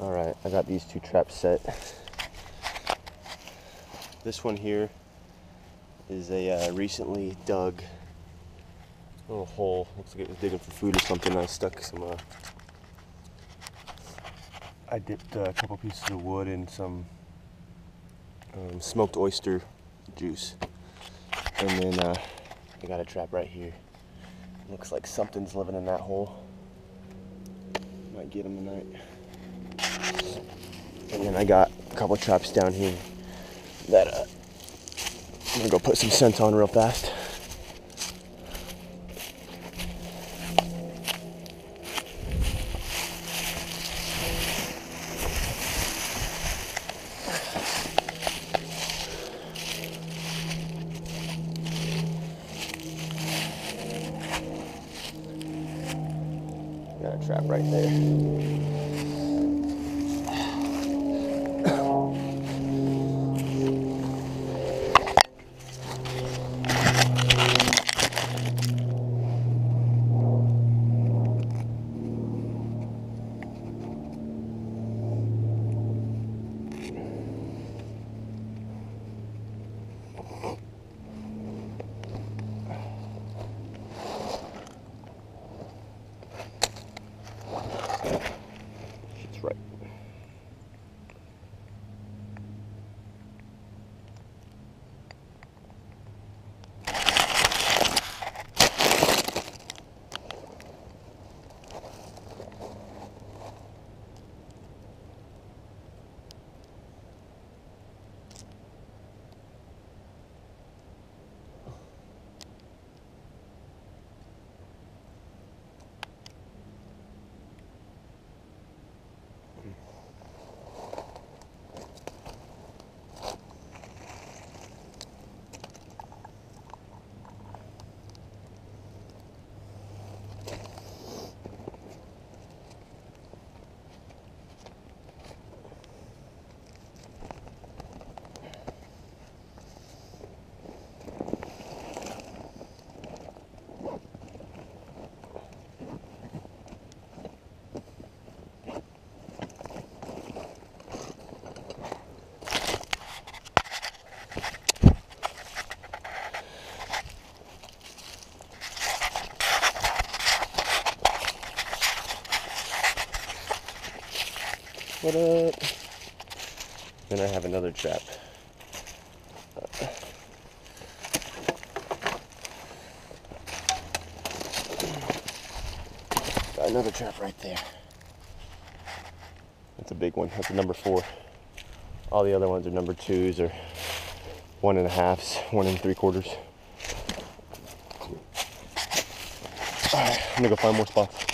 All right, I got these two traps set. This one here is a uh, recently dug little hole. Looks like it was digging for food or something. I stuck some. Uh, I dipped a couple pieces of wood in some um, smoked oyster juice, and then uh, I got a trap right here. Looks like something's living in that hole. Might get him tonight. And then I got a couple traps down here that uh, I'm gonna go put some scent on real fast. Got a trap right there. What up? Then I have another trap. Got another trap right there. That's a big one. That's a number four. All the other ones are number twos or one and a halfs, one and three quarters. All right, I'm gonna go find more spots.